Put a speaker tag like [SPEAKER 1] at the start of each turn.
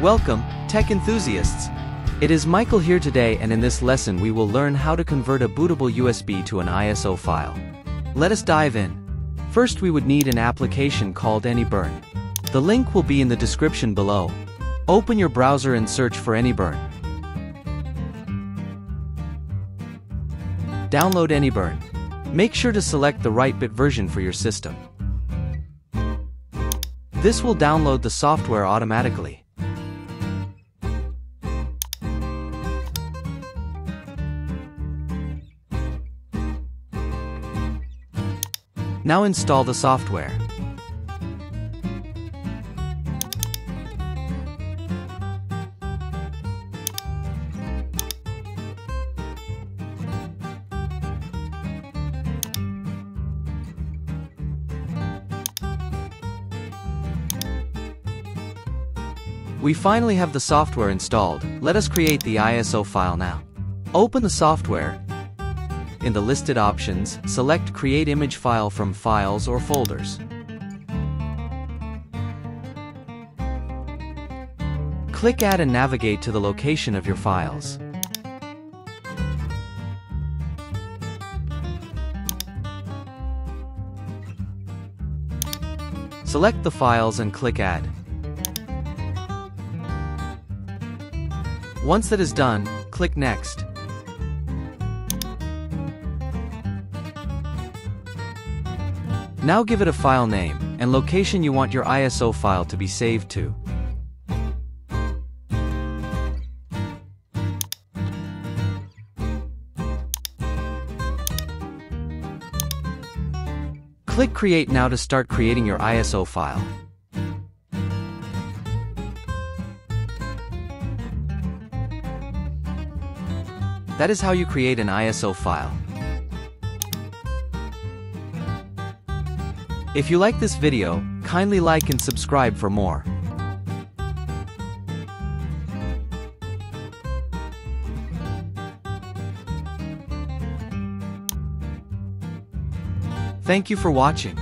[SPEAKER 1] Welcome, tech enthusiasts. It is Michael here today and in this lesson we will learn how to convert a bootable USB to an ISO file. Let us dive in. First we would need an application called AnyBurn. The link will be in the description below. Open your browser and search for AnyBurn. Download AnyBurn. Make sure to select the right bit version for your system. This will download the software automatically. Now install the software. We finally have the software installed, let us create the ISO file now. Open the software. In the listed options, select Create Image File from Files or Folders. Click Add and navigate to the location of your files. Select the files and click Add. Once that is done, click Next. Now give it a file name and location you want your ISO file to be saved to. Click Create now to start creating your ISO file. That is how you create an ISO file. If you like this video, kindly like and subscribe for more. Thank you for watching.